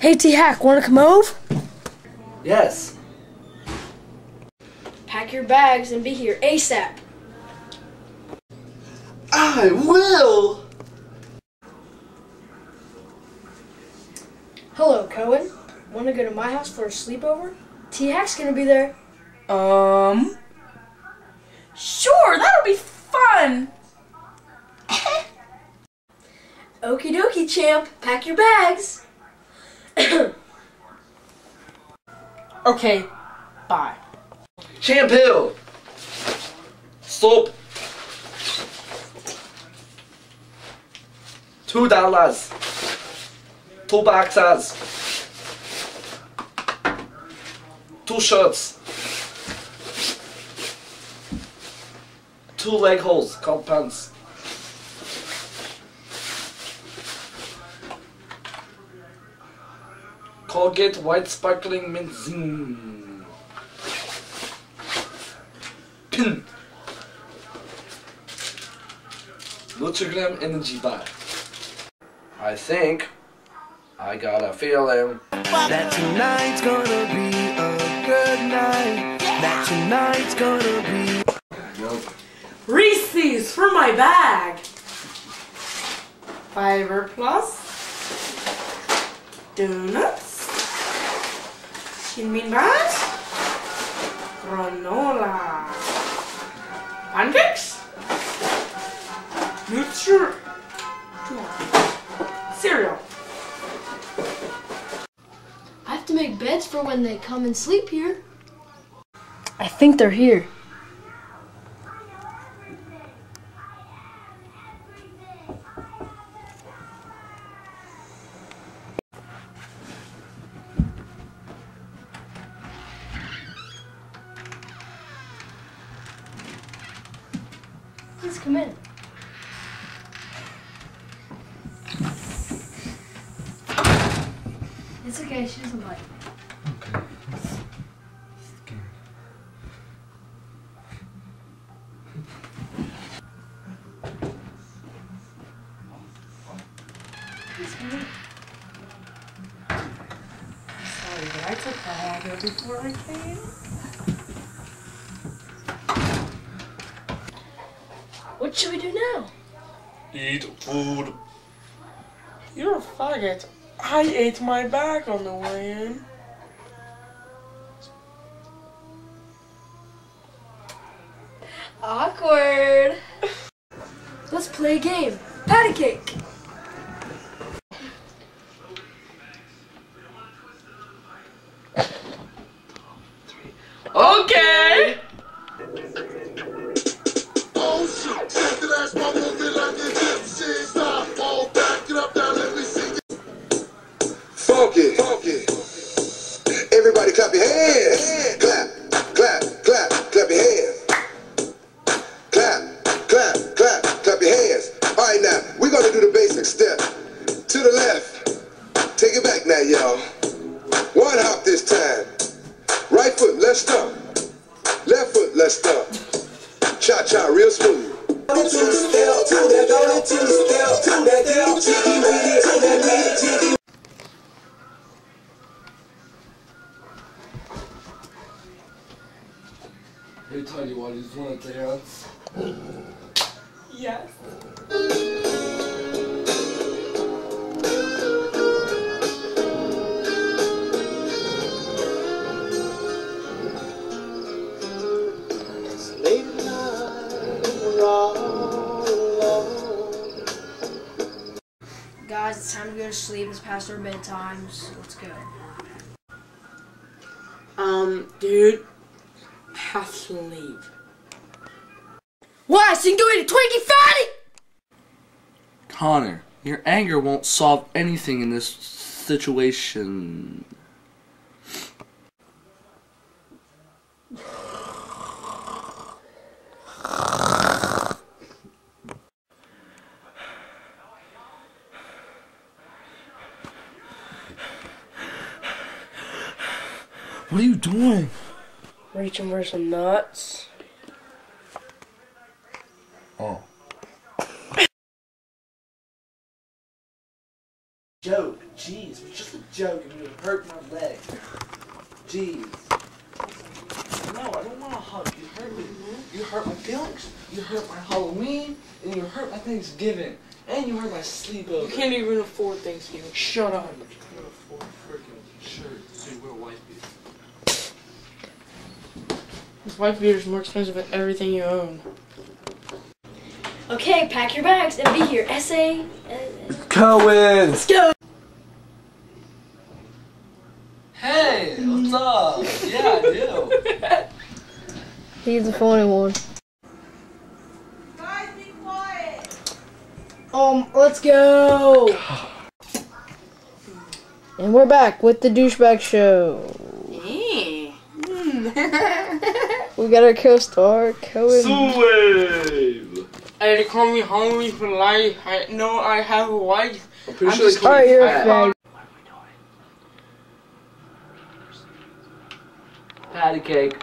Hey T Hack, wanna come over? Yes. Pack your bags and be here ASAP. I will! Hello, Cohen. Wanna go to my house for a sleepover? T Hack's gonna be there. Um. Sure, that'll be fun. Okie dokie, champ. Pack your bags. Okay, bye. Shampoo! Soap! Two dollars. Two boxes. Two shirts. Two leg holes called pants. Colgate White Sparkling Mint Zing. Nutrigram Energy Bar. I think I got a feeling. That tonight's gonna be a good night. That tonight's gonna be. Reese's for my bag. Fiber plus. Donuts. Shinmin bars. Granola. Pancakes. Nutri. Cereal. I have to make beds for when they come and sleep here. I think they're here. Come in. It's okay, she doesn't bite. Please come in. Sorry, but I took the hanger before I came. What should we do now? Eat food. You're a faggot. I ate my bag on the way in. Awkward. Let's play a game. Patty cake. Funky. Everybody clap your hands. Clap, clap, clap, clap your hands. Clap, clap, clap, clap your hands. All right, now, we're gonna do the basic step. To the left. Take it back now, y'all. One hop this time. Right foot, let's stomp. Yes. Late at night, we're all alone. Guys, it's time to go to sleep. It's past our bedtimes. Let's go. Um, dude, I have to leave. Why? So you can go eat a Twinkie fatty? Connor, your anger won't solve anything in this situation. What are you doing? Reaching for some nuts. Joe, Jeez, it was just a joke and you hurt my leg. Jeez. No, I don't want to hug. You hurt me. You hurt my feelings. You hurt my Halloween. And you hurt my Thanksgiving. And you hurt my sleepover. You can't even afford Thanksgiving. Shut up. You can't afford a freaking shirt, so you wear white beater. This white beater is more expensive than everything you own. Okay, pack your bags and be here. Essay. Uh, Cohen! let's go. Hey, what's up? Yeah, I do. He's a funny one. Guys, be quiet. Um, let's go. And we're back with the douchebag show. We got our co-star Cohen. Wave! Hey, they call me homie for life. I know I have a wife. I'm pretty I'm sure just they call Alright, you you're a fat. Patty cake.